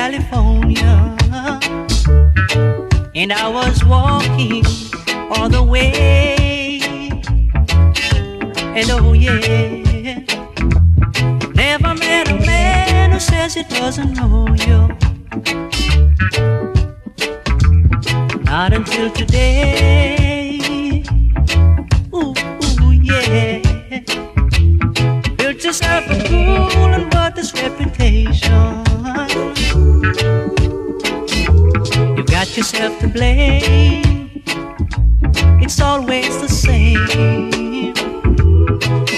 California. And I was walking all the way. And oh yeah. Never met a man who says he doesn't know you. Not until today. Yourself to blame. It's always the same.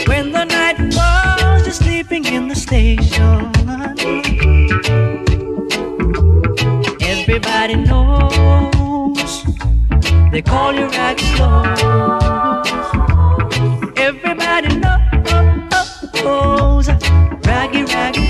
When the night falls, you're sleeping in the station. Everybody knows they call you Clothes. Everybody knows Raggy Raggy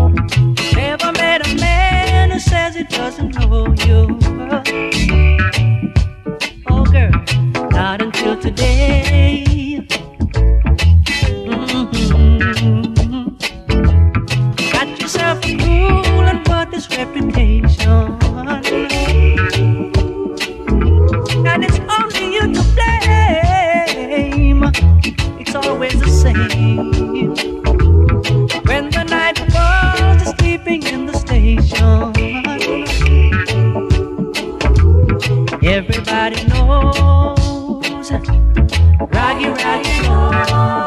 says it doesn't know you. Oh, girl, not until today. Mm-hmm. Got yourself this reputation? And it's only you to blame. It's always the same. everybody knows. Raggy, raggy, knows.